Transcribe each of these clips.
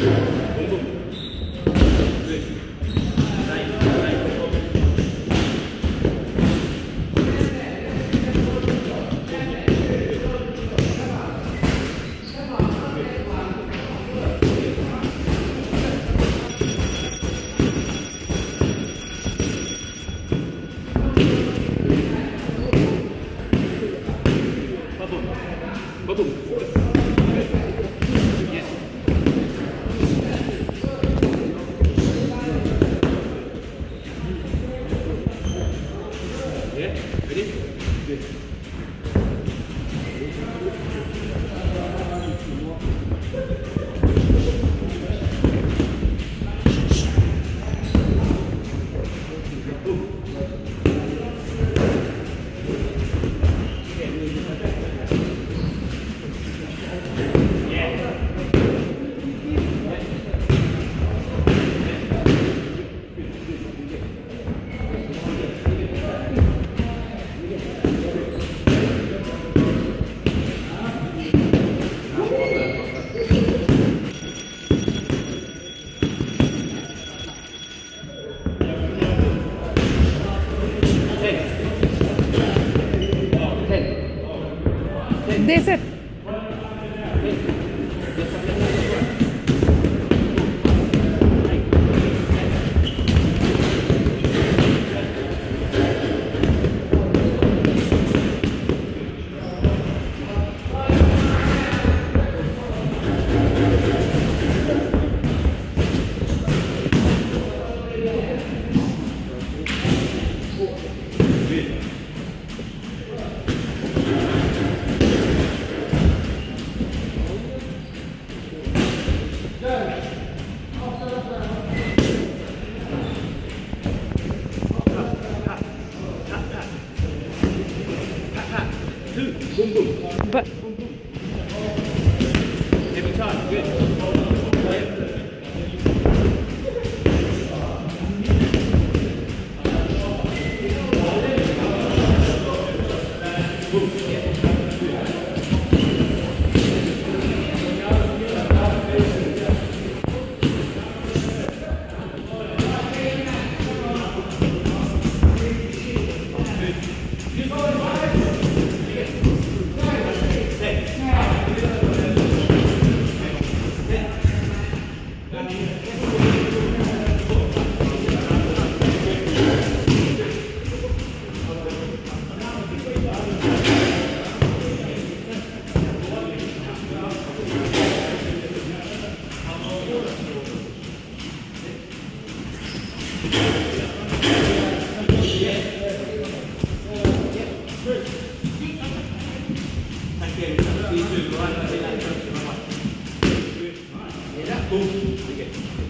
Badum. Badum. They But Boom. Okay.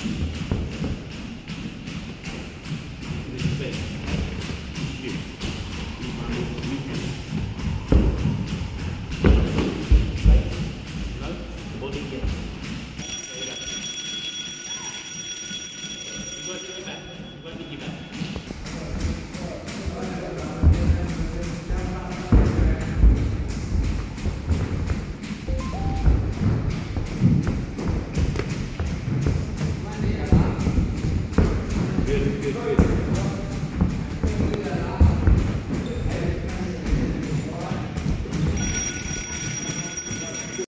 Thank you.